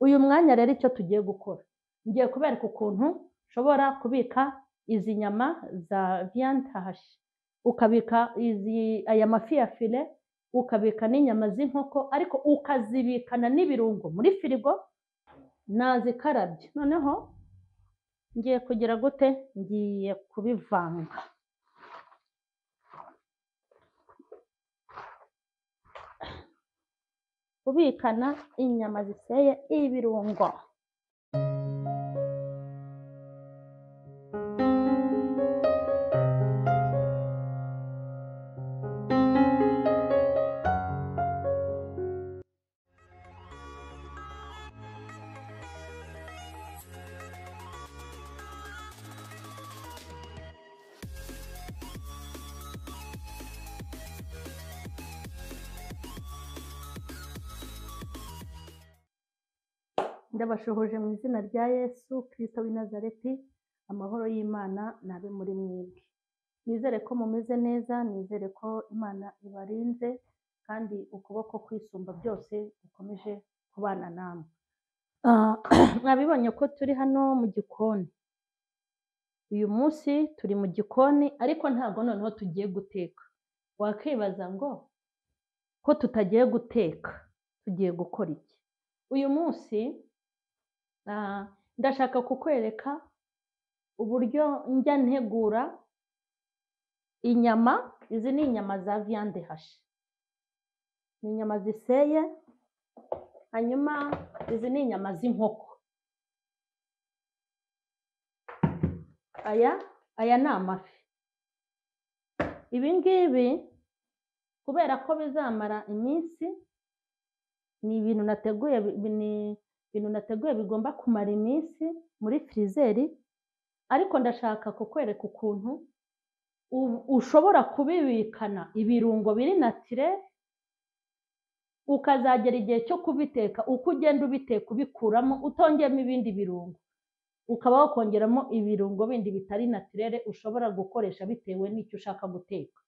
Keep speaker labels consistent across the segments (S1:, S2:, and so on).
S1: uyu mwanya rero icyo tugiye gukora. Ngiye kubereka ukuntu ushobora kubika izi nyama za viande hashi ukabika izi aya mafi ya file ukabika n'inyama z'inkoko ariko ukazibikana n'ibirungo muri firigo nazikarabye. Noneho ngiye kugira gute? Ngiye kubivanga. Kubikana inyama ziseye ibirungo. Ndabashohoje mu izina rya yesu kirisito w'i nazareti amahoro y'imana nabe muri mwebwe. Nizere ko mumeze neza nizere ko imana ibarinze kandi ukuboko kwisumba byose gukomeje kubana namwe. Ah, mwabibonye ko turi hano mu gikoni. Uyu munsi turi mu gikoni ariko ntabwo noneho tugiye guteka. Wakibaza ngo ko tutagiye guteka tugiye gukora iki? Uyu munsi ndashaka kukwereka uburyo njya ntegura inyama. Izi ni inyama za viande hashi ni inyama ziseye hanyuma izi ni inyama z'inkoko. Aya aya ni amafi. Ibi ngibi kubera ko bizamara iminsi ni ibintu nateguye ni ibintu nateguye bigomba kumara iminsi muri firizeri ariko ndashaka kukwereka ukuntu ushobora kubibikana. Ibirungo biri natire ukazagera igihe cyo kubiteka uko ugenda ubiteka ubikuramo utongeyemo ibindi birungo. Ukaba wakongeramo ibirungo bindi bitari natirere ushobora gukoresha bitewe n'icyo ushaka guteka.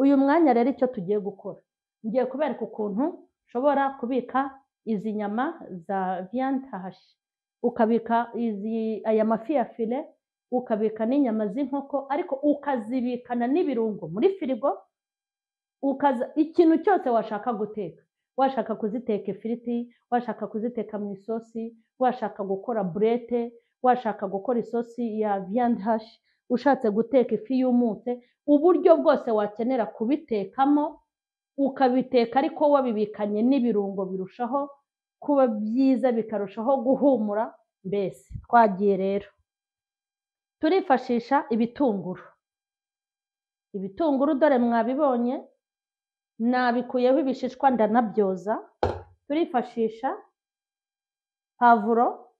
S1: Uyu mwanya rero icyo tugiye gukora. Ngiye kubereka ukuntu ushobora kubika izi nyama za viande hashi ukabika izi aya mafi ya file ukabika n'inyama z'inkoko ariko ukazibikana n'ibirungo muri firigo ukaza ikintu cyose washaka guteka. Washaka kuziteka ifiriti washaka kuziteka mu isosi washaka gukora burete washaka gukora isosi ya viande hashi ushatse guteka ifi yumutse uburyo bwose wakenera kubitekamo ukabiteka ariko wabibikanye n'ibirungo birushaho kuba byiza bikarushaho guhumura mbese twagiye rero. Turifashisha ibitunguru. Ibitunguru dore mwabibonye nabikuyeho ibishishwa ndanabyoza. Turifashisha pavuro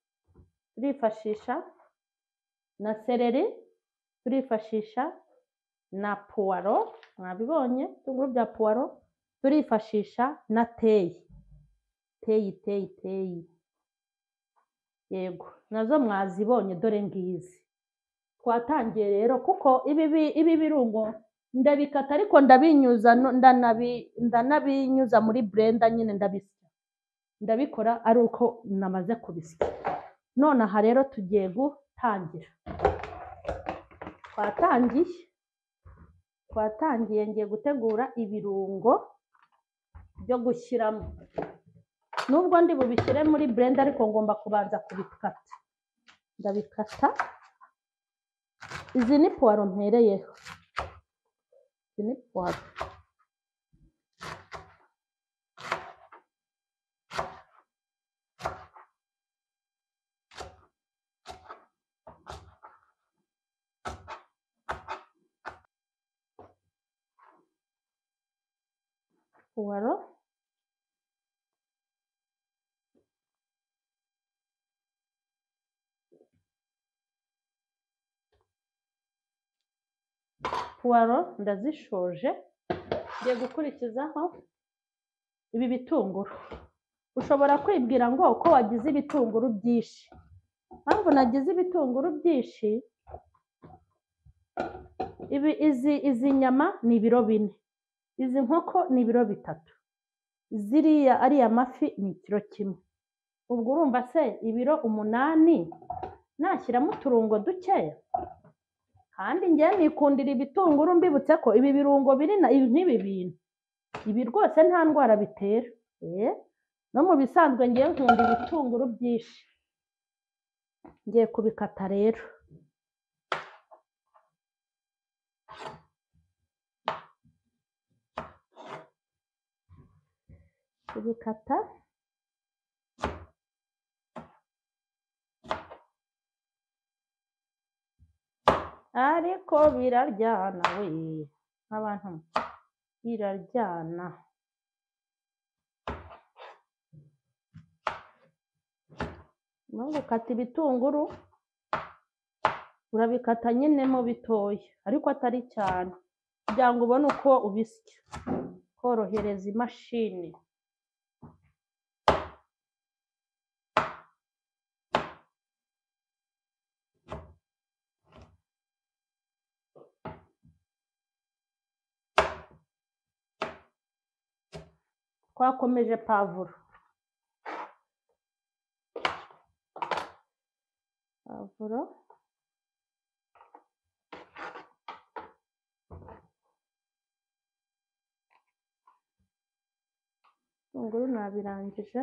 S1: turifashisha na seleri turifashisha na puwaro. Mwabibonye ibitunguru bya puwaro. Turifashisha na teyi. Teyi teyi teyi. Yego na zo mwazibonye dore ngizi. Twatangiye rero kuko ibi bi- ibi birungo ndabikata ariko ndabinyuza ndanabinyuza muri blender nyine ndabisya. Ndabikora ari uko namaze kubisya. None aha rero tugiye gutangira. Twatangiye twatangiye ngiye gutegura ibirungo. Byo gushyiramo. Nubwo ndi bubishyire muri blender ariko ngomba kubanza kubikata. Ndabikata. Izi ni puwaro mpereyeho izi ni puwaro puwaro puwaro ndazishoje. Ngiye gukurikizaho ibi bitunguru. Ushobora kwibwira ngo uko wagize ibitunguru byinshi? Mpamvu nagize ibitunguru byinshi ibi izi izi nyama ni ibiro bine. Izi nkoko ni ibiro bitatu. Ziriya ariya mafi ni ikiro kimwe. Ubwo urumva se ibiro umunani? Nashyiramo uturungo dukeya. Kandi njye nikundira ibitunguru mbibutse ko ibi birungo biri nk'ibi bintu. Ibi rwose nta ndwara bitera. Eh? No mu bisanzwe ngiye nkunda ibitunguru byinshi. Ngiye kubikata rero. Kubikata? Ariko biraryana we nk'abantu biraryana. No gukata ibitunguru urabikata nyine mo bitoya ariko atari cyane. Kugira ngo ubone uko ubisya. Korohereza imashini. Twakomeje pavuro pavuro ibitunguru nabirangije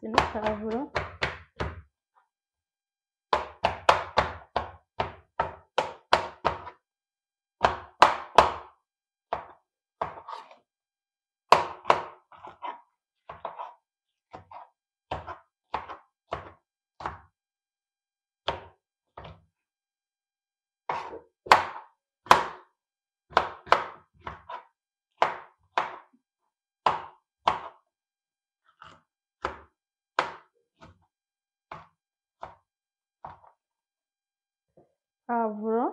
S1: c'est bon, ça va volant. Izi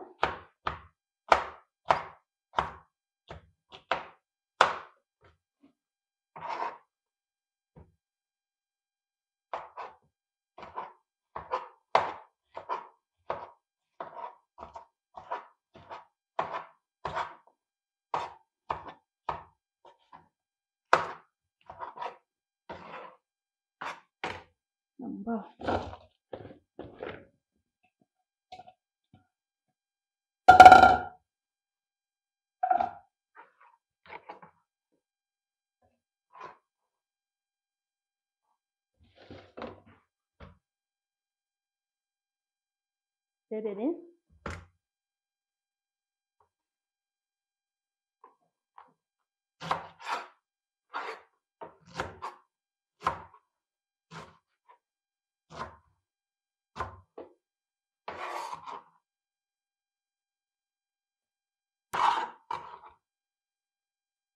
S1: ni pavuro pavuro Amba. sereri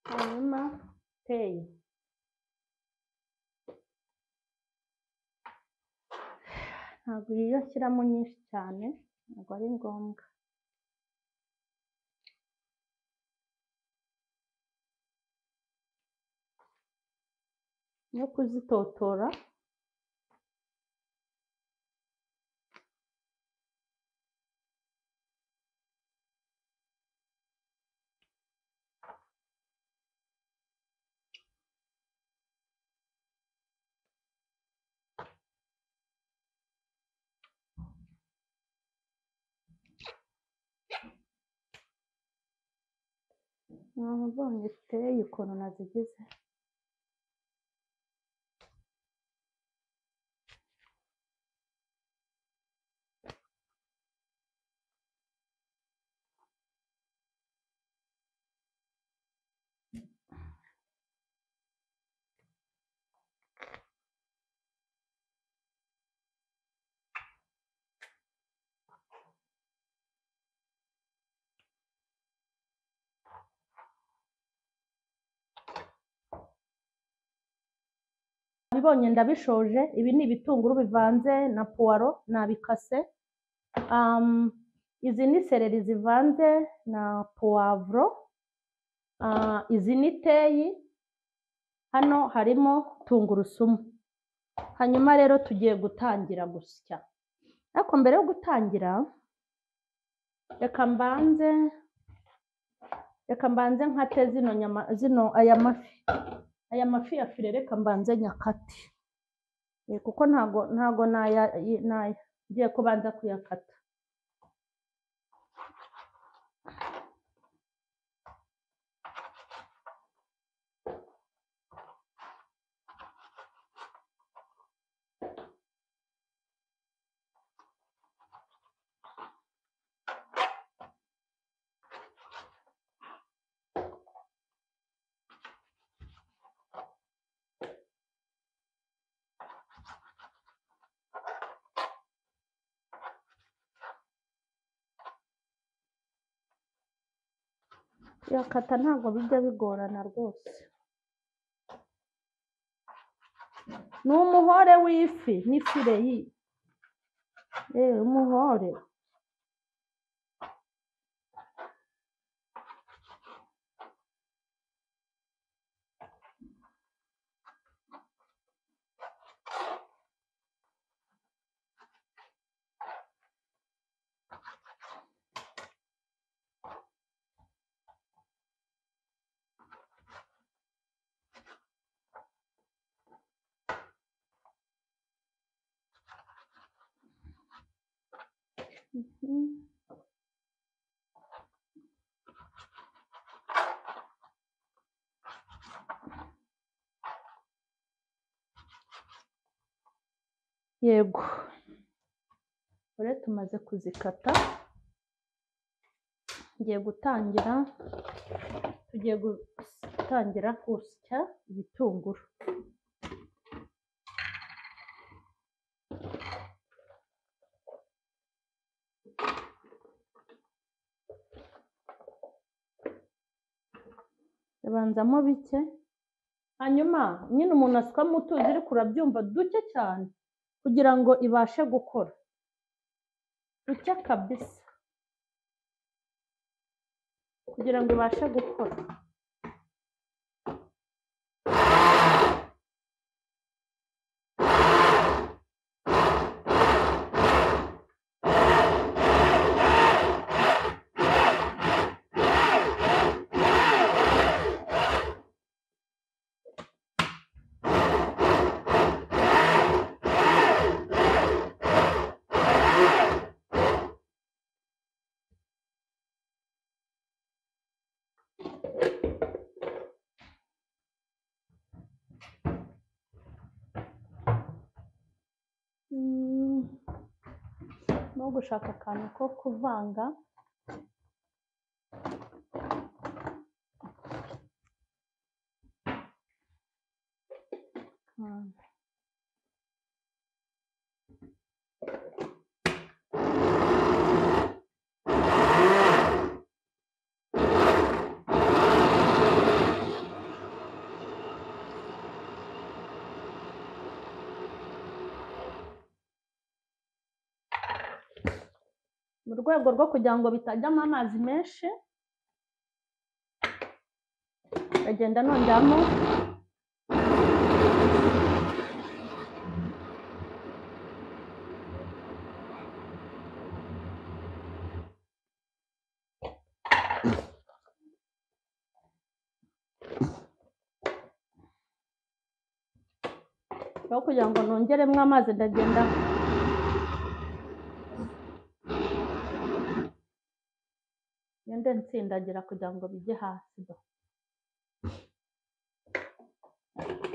S1: hanyuma teyi ntabwo iyo nshyiramo nyinshi cyane ntabwo ari ngombwa. No kuzitotora. Mwamubonye teyi ukuntu nazigize mwabibonye ndabishoje. Ibi ni ibitunguru bivanze na puwaro nabikase. Um, izi ni sereri zivanze na puwavuro. Ah, izi ni teyi. Hano harimo tungurusumu. Hanyuma rero tugiye gutangira gusya. Ariko mbere yo gutangira reka mbanze reka mbanze nkate zino nyama zino aya mafi. Aya mafi ya fire reka mbanze nyakate. Kuko ntago ntago naya ngiye kubanza kuyakata. Kuyakata ntabwo bijya bigorana rwose. Ni umuhore w'ifi n'ifire yi yego. Rero tumaze kuzikata ngiye gutangira tugiye gutangira gusya ibitunguru. Abanzamo bike. Hanyuma nyine umuntu asukamo utuzi ariko urabyumva duke cyane kugira ngo ibashe gukora. Duke kabisa. Kugira ngo ibashe gukora. No gushaka akantu ko kuvanga. Mu rwego rwo kugira ngo bitajyamo amazi menshi. Ndagenda nongeramo aho kugira ngo nongeremo amazi ndagenda ngende nsindagira kugira ngo bijye hasi do.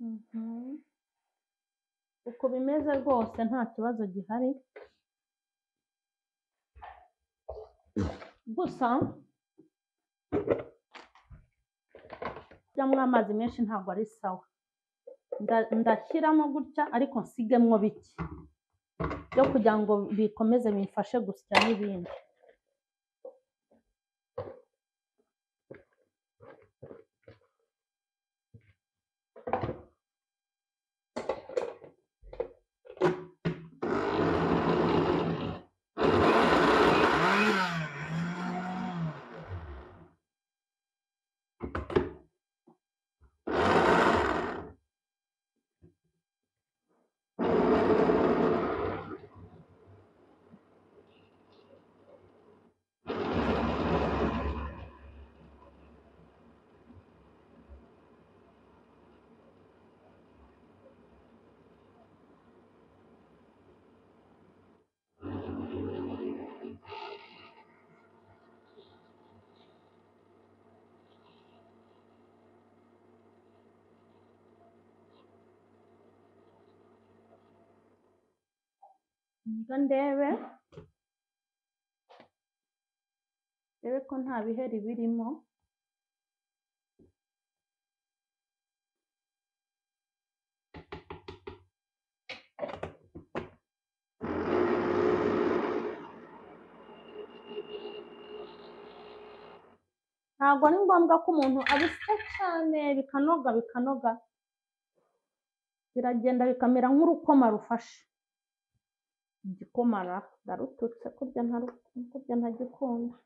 S1: Mhm. uko bimeze rwose nta kibazo gihari. Gusa kujyamo amazi menshi ntabwo ari sawa. Nda- ndashyiramo gutya ariko nsigemo bike. Byo kugira ngo bikomeze bimfashe gusya n'ibindi. Ngo ndebe. Ndebe ko nta biheri birimo. Ntabwo ari ngombwa ko umuntu abisya cyane bikanoga bikanoga. Biragenda bikamera nk'urukoma rufashe. Igikoma ra ndarututse kurya ntagikunda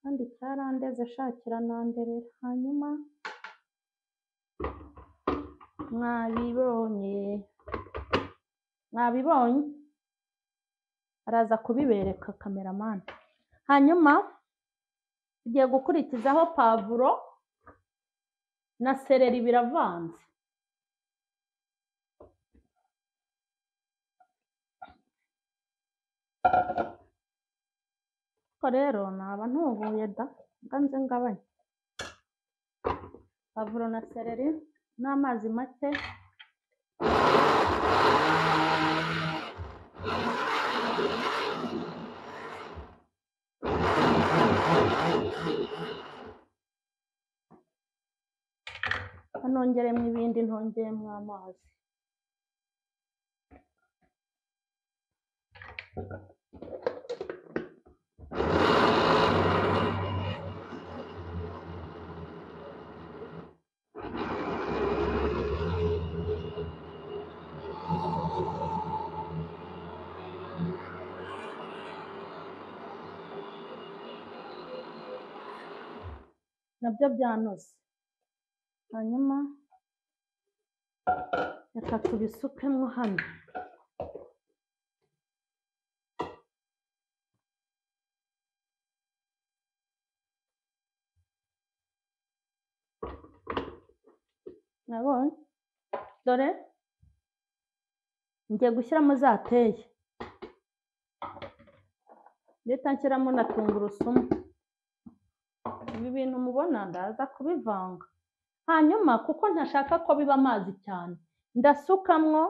S1: kandi cyarandeze sha kirananderera hanyuma mwabibonye mwabibonye? Araza kubibereka kameramani hanyuma tugiye gukurikizaho pavuro na seleri biravanze. Ariko rero naba ntuhuye da nga nze ngabanye pavuro na seleri n'amazi make. Nongeremo ibindi ntongeyemo amazi. Na byo byanoze hanyuma reka tubisukemo hano nabonye dore. Ngiye gushyiramo za teyi. Ndetse nshyiramo na tungurusumu. Ibi bintu mubona ndaza kubivanga. Hanyuma kuko ntashaka ko biba amazi cyane ndasukamwo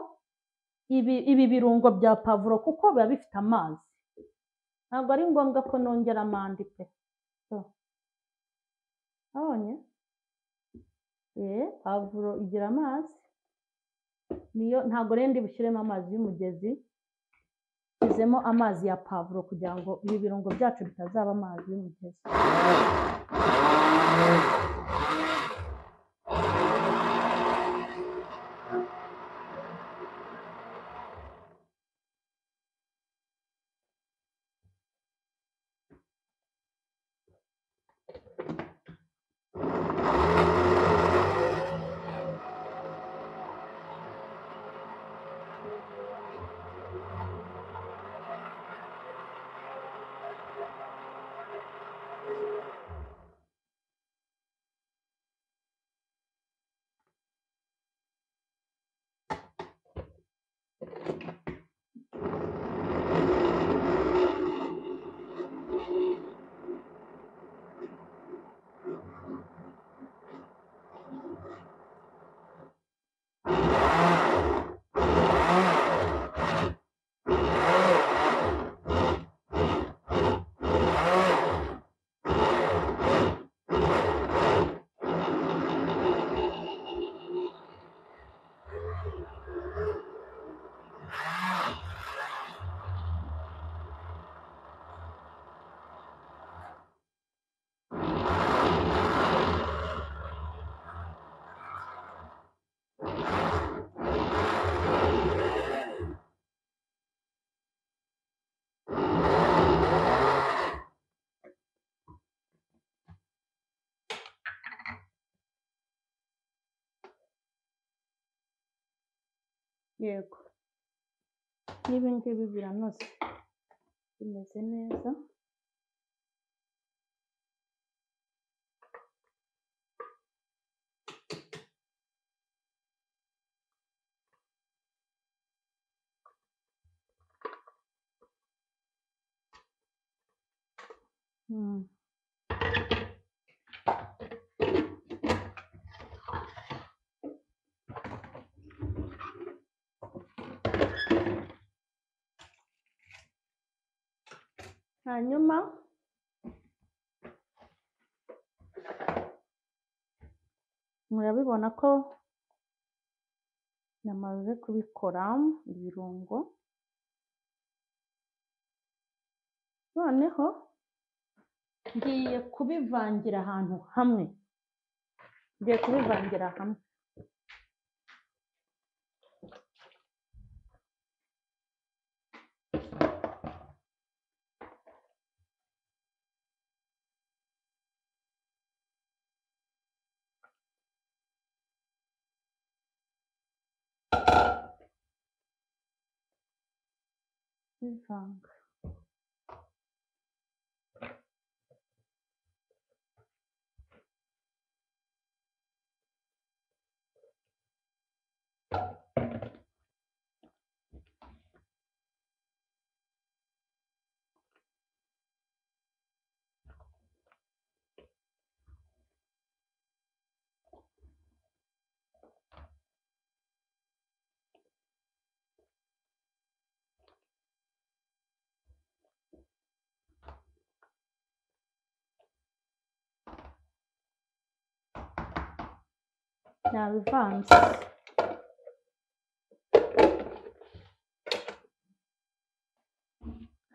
S1: ibi birungo bya pavuro kuko biba bifite amazi. Ntabwo ari ngombwa ko nongera amandi pe. So. abonye eh pavuro igira amazi. Niyo ntabwo rero ndi bushyiremo amazi y'umugezi nshyizemo amazi ya pavuro kugira ngo ibi birungo byacu bitazaba amazi y'umugezi. Yego n'ibi ngibi biranoze bimeze neza Mm. Hanyuma murabibona ko namaze kubikora ibirungo. Noneho ngiye kubivangira ahantu hamwe. Ngiye kubivangira hamwe. Funk. Nabivanze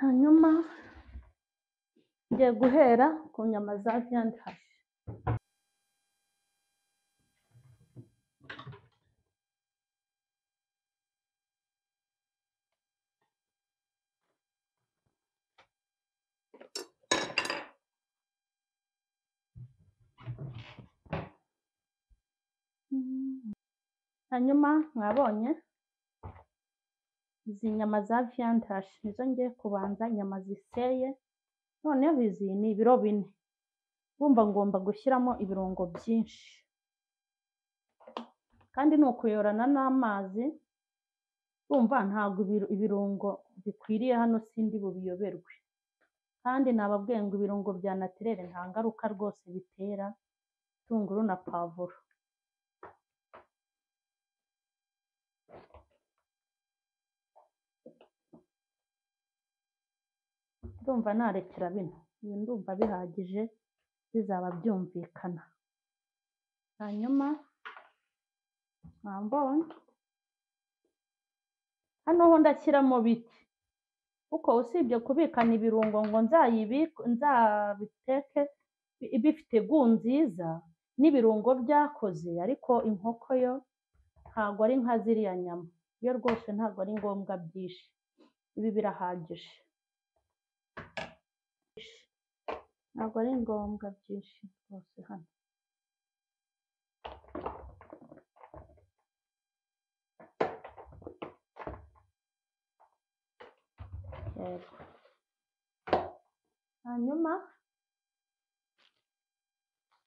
S1: hanyuma. Ngiye guhera ku nyama za hanyuma mwabonye izi nyama za viande hashi nizo ngiye kubanza inyama ziseye noneho izi ni ibiro bine. Urumva ngomba gushyiramo ibirungo byinshi. Kandi ni ukuyorana n'amazi urumva ntabwo ibi- ibirungo bikwiriye hano sindi bubiyoberwe. Kandi nababwiye ngo ibirungo bya natirere nta ngaruka rwose bitera tunguru na pavuro. Ndumva narekera bino. Ibi ndumva bihagije bizaba byumvikana. Hanyuma mwambonye. Hano ho ndashyiramo bike kuko usibye kubikana ibirungo ngo nzabiteke bi- bifite gu nziza n'ibirungo byakoze ariko inkoko yo ntabwo ari nka ziriya nyama. Yo rwose ntabwo ari ngombwa byinshi. Ibi birahagije. Ntabwo ari ngombwa byinshi rwose hano. Hanyuma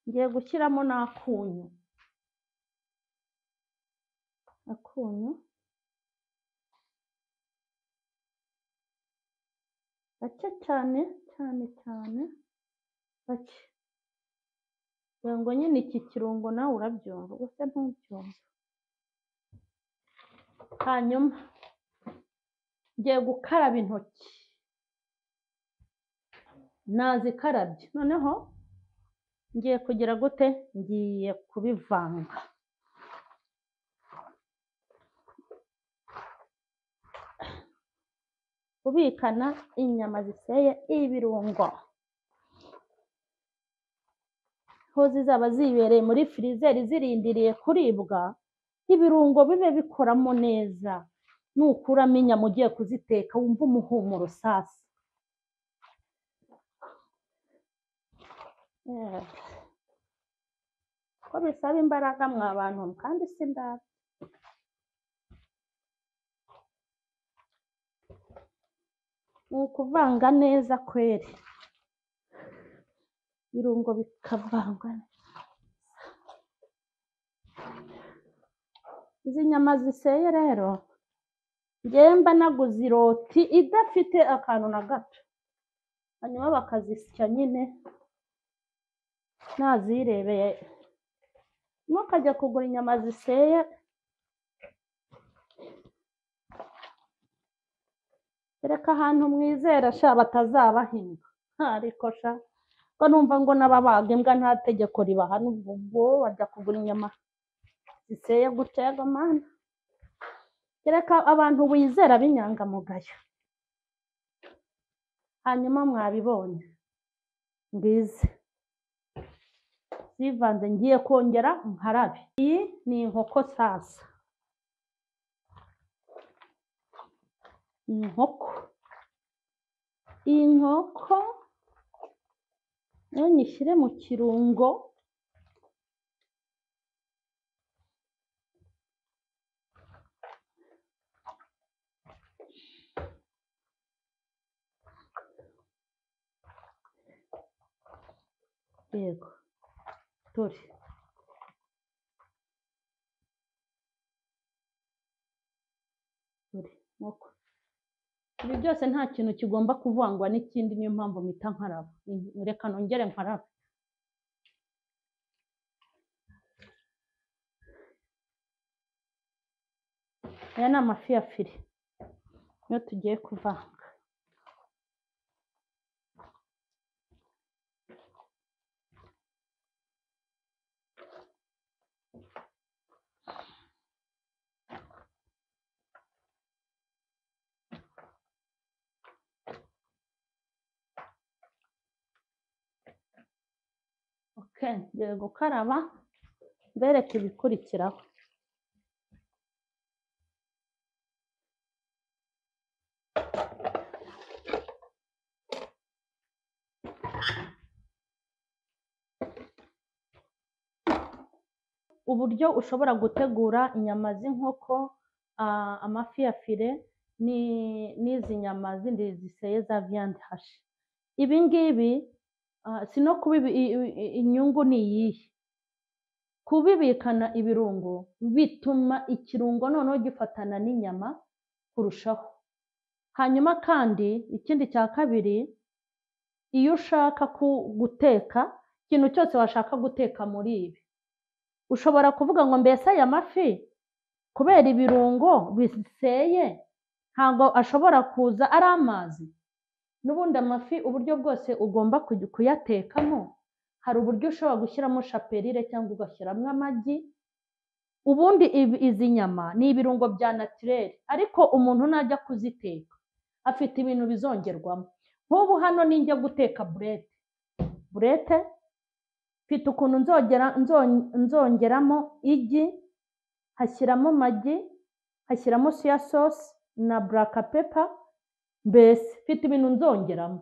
S1: ngiye gushyiramo n'akunyu. Akunyu? Gake cyane cyane cyane gake kugira ngo nyine iki kirungo nawe urabyumva gusa ntubyumva hanyuma ngiye gukaraba intoki. Nazikarabye noneho ngiye kugira gute? Ngiye kubivanga. Kubikana inyama ziseye ibirungo. Aho zizaba zibereye muri firizeri zirindiriye kuribwa ibirungo bibe bikoramo neza. Nukuramo inyama ugiye kuziteka wumva umuhumuro sasa. Eh. ko bisaba imbaraga mwa bantu kandi si ndabyo ni ukuvanga neza kweri. Ibirungo bikavangwa izi nyama ziseye rero njyewe mba naguze iroti idafite akantu na gato. Hanyuma bakazisya nyine nazirebeye. Ntukajya kugura inyama ziseye reka ahantu mwizera sha batazabahimba ariko sha. Ko numva ngo n'ababaga imbwa nta tegeko ribahana ubwo bajya kugura inyama ziseye gutya yaga mana. Kereka abantu wizera b'inyangamugayo. Hanyuma mwabibonye. Ngizi zivanze ngiye kongera nkarabe iyi ni inkoko sasa. Inkoko iyi nkoko na yo nyishyire mu kirungo yego dore dore nkoko ibi byose nta kintu kigomba kuvangwa n'ikindi niyo mpamvu mpita nkaraba. Reka nongere nkarabe. Aya ni amafi ya fire niyo tugiye kuvanga. Ngiye gukaraba mbereke ibikurikiraho uburyo ushobora gutegura inyama z'inkoko amafi ya fire ni- n'izi nyama zindi ziseye za viyandi hashi ibi ngibi si no kuba inyungu ni iyihe? Kubibikana ibirungo bituma ikirungo noneho gifatana n'inyama kurushaho. Hanyuma kandi ikindi cya kabiri iyo ushaka guteka ikintu cyose washaka guteka muri ibi. Ushobora kuvuga ngo mbese aya mafi? Kubera ibirungo biseye ntabwo ashobora kuza ari amazi. N'ubundi amafi uburyo bwose ugomba kuyatekamo. Hari uburyo ushobora gushyiramo shaperire cyangwa ugashyiramo amagi ubundi izi nyama ni ibirungo bya natirere ariko umuntu najya kuziteka afite ibintu bizongerwamo. Nk'ubu hano ninjya guteka burete. Burete mfite ukuntu nzongeramo igi hashyiramo magi hashyiramo soya sosi na buraka pepa mbese mfite ibintu nzongeramo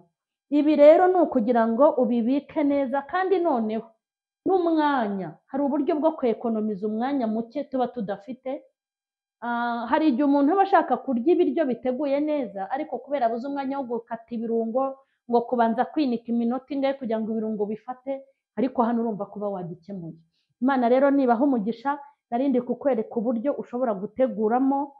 S1: ibi rero ni ukugira ngo ubibike neza kandi noneho. N'umwanya hari uburyo bwo kwekonomiza umwanya muke tuba tudafite? Ah, hari igihe umuntu aba ashaka kurya ibiryo biteguye neza ariko kubera abuze umwanya wo gukata ibirungo ngo kubanza kwinika iminota ingahe kugira ngo ibirungo bifate ariko hano urumva kuba wagikemuye. Imana rero nibaha umugisha narindi kukwereka uburyo ushobora guteguramo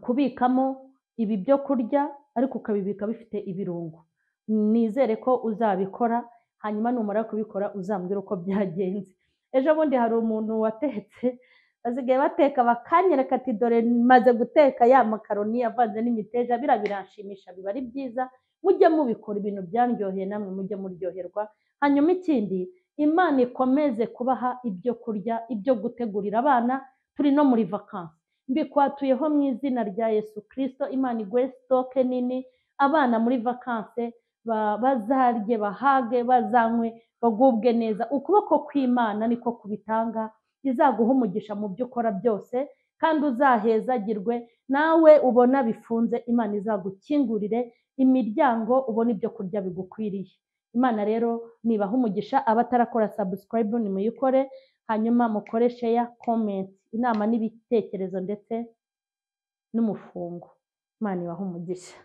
S1: kubikamo ibi byo kurya ariko ukabibika bifite ibirungo. Nizere ko uzabikora hanyuma numara kubikora uzambwira uko byagenze. Ejo bundi hari umuntu watetse basigaye bateka bakanyereka ati dore maze guteka ya makaroni avanze n'imiteja. Biriya biranshimisha biba ari byiza. Mujye mubikora ibintu byaryoheye namwe mujye muryoherwa. Hanyuma ikindi imana ikomeze kubaha ibyo kurya ibyo gutegurira abana turi no muri vakansi mbikwatuyeho mu izina rya yesu kirisito imana iguhe sitoke nini abana muri vakansi ba- bazarye bahage bazanywe bagubwe neza. Ukuboko kw'imana niko kubitanga izaguha umugisha mu byo ukora byose kandi uzahezagirwe. Nawe ubona bifunze imana izagukingurire imiryango ubona ibyo kurya bigukwiriye. Imana rero nibaha umugisha abatarakora sabusikarayibu nimuyikore hanyuma mukore sheya komenti inama n'ibitekerezo ndetse n'umufungo. Imana ibaha umugisha.